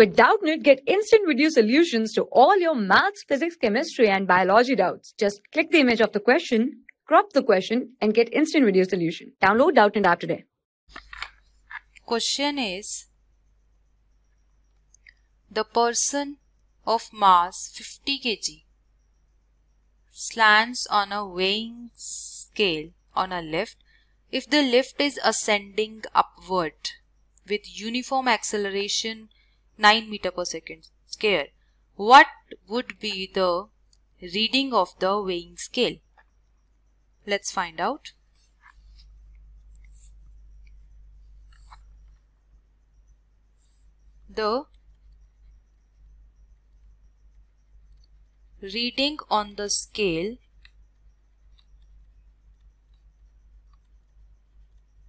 With Doubtnut, get instant video solutions to all your maths, physics, chemistry, and biology doubts. Just click the image of the question, crop the question, and get instant video solution. Download Doubtnut app today. Question is The person of mass 50 kg slants on a weighing scale on a lift if the lift is ascending upward with uniform acceleration 9 meter per second square, what would be the reading of the weighing scale? Let's find out. The reading on the scale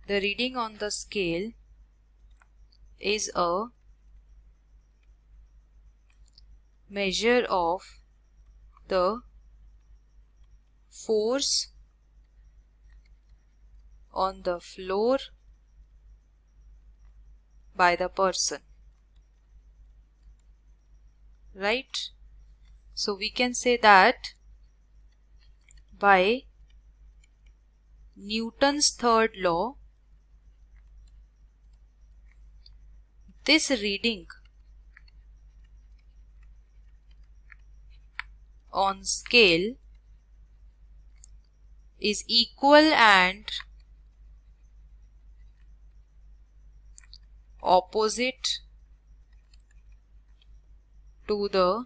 the reading on the scale is a measure of the force on the floor by the person. Right? So we can say that by Newton's third law this reading on scale is equal and opposite to the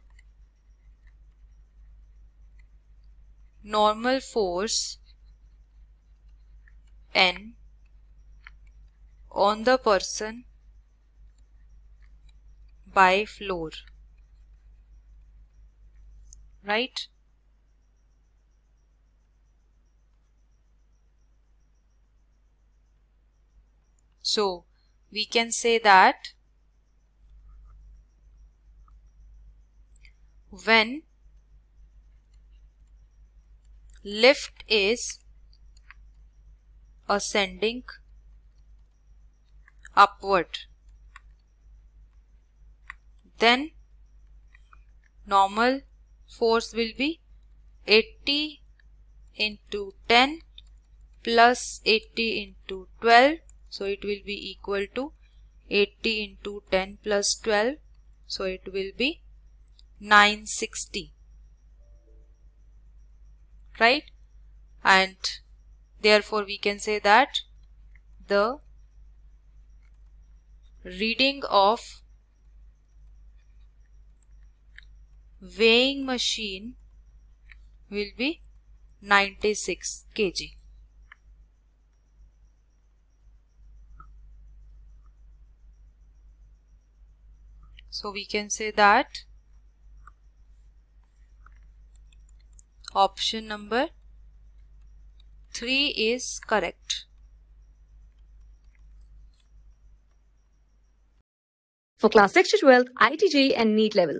normal force N on the person by floor right? So we can say that when lift is ascending upward then normal force will be 80 into 10 plus 80 into 12 so it will be equal to 80 into 10 plus 12 so it will be 960 right? And therefore we can say that the reading of weighing machine will be 96 kg. So we can say that option number 3 is correct. For class 6 to 12, IIT JEE and NEET level.